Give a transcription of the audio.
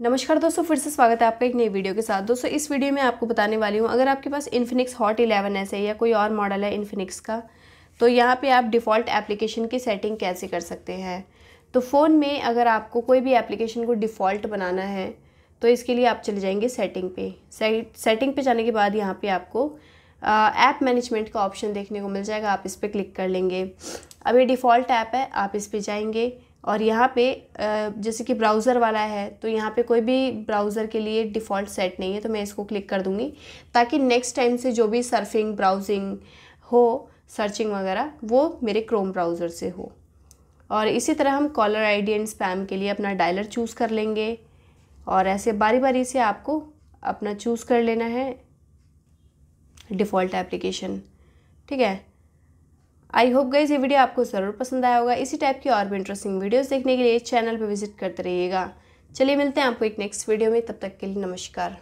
नमस्कार दोस्तों, फिर से स्वागत है आपका एक नई वीडियो के साथ। दोस्तों, इस वीडियो में आपको बताने वाली हूँ, अगर आपके पास इन्फिनिक्स हॉट इलेवन है या कोई और मॉडल है इन्फिनिक्स का तो यहाँ पे आप डिफ़ॉल्ट एप्लीकेशन की सेटिंग कैसे कर सकते हैं? तो फ़ोन में अगर आपको कोई भी एप्लीकेशन को डिफ़ॉल्ट बनाना है तो इसके लिए आप चले जाएँगे सेटिंग पे। सेटिंग पे जाने के बाद यहाँ पे आपको ऐप मैनेजमेंट का ऑप्शन देखने को मिल जाएगा, आप इस पर क्लिक कर लेंगे। अब ये डिफ़ॉल्ट ऐप है, आप इस पर जाएँगे। और यहाँ पे जैसे कि ब्राउज़र वाला है तो यहाँ पे कोई भी ब्राउज़र के लिए डिफ़ॉल्ट सेट नहीं है तो मैं इसको क्लिक कर दूँगी, ताकि नेक्स्ट टाइम से जो भी सर्फिंग ब्राउजिंग हो सर्चिंग वगैरह, वो मेरे क्रोम ब्राउज़र से हो। और इसी तरह हम कॉलर आईडी एंड स्पैम के लिए अपना डायलर चूज़ कर लेंगे, और ऐसे बारी बारी से आपको अपना चूज़ कर लेना है डिफ़ॉल्ट एप्लीकेशन ठीक है? आई होप गई ये वीडियो आपको ज़रूर पसंद आया होगा। इसी टाइप की और भी इंटरेस्टिंग वीडियोस देखने के लिए चैनल पर विज़िट करते रहिएगा। चलिए मिलते हैं आपको एक नेक्स्ट वीडियो में। तब तक के लिए नमस्कार।